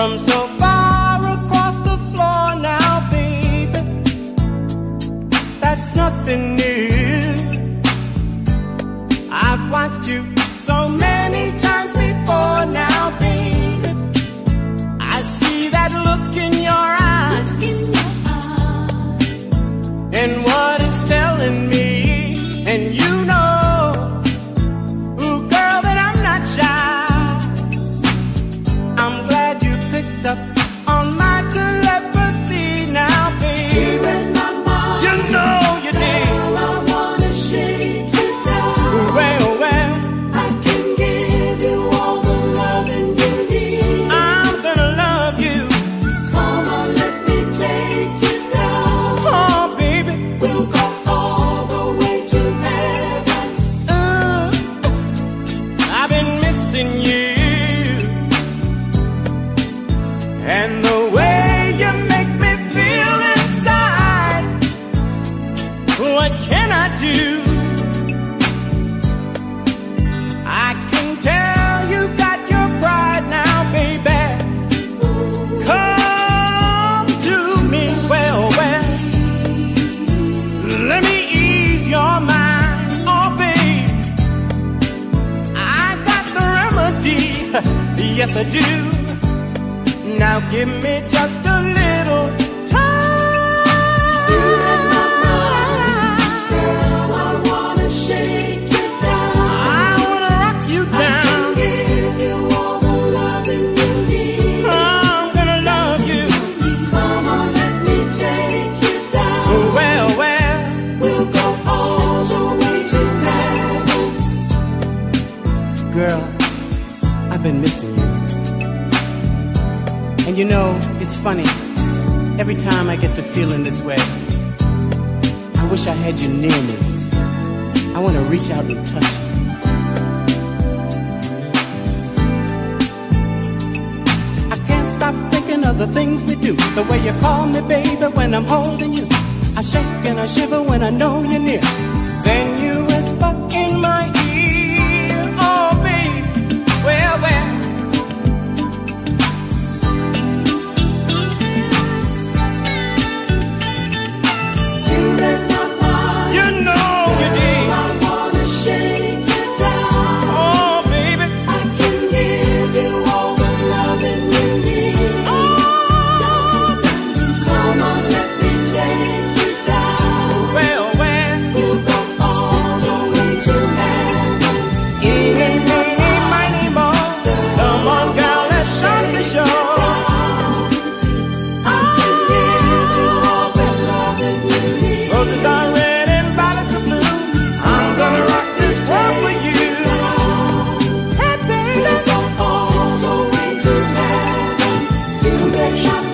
from so far across the floor now, baby. That's nothing new. I've watched you so many. yes I do. Now give me just a little time. I want to rock you down. I wanna shake you in my mind, girl, I've been missing you. And you know, it's funny. Every time I get to feeling this way, I wish I had you near me. I want to reach out and touch you. I can't stop thinking of the things we do. The way you call me, baby, when I'm holding you. I shake and I shiver when I know you're near. Then you Hey,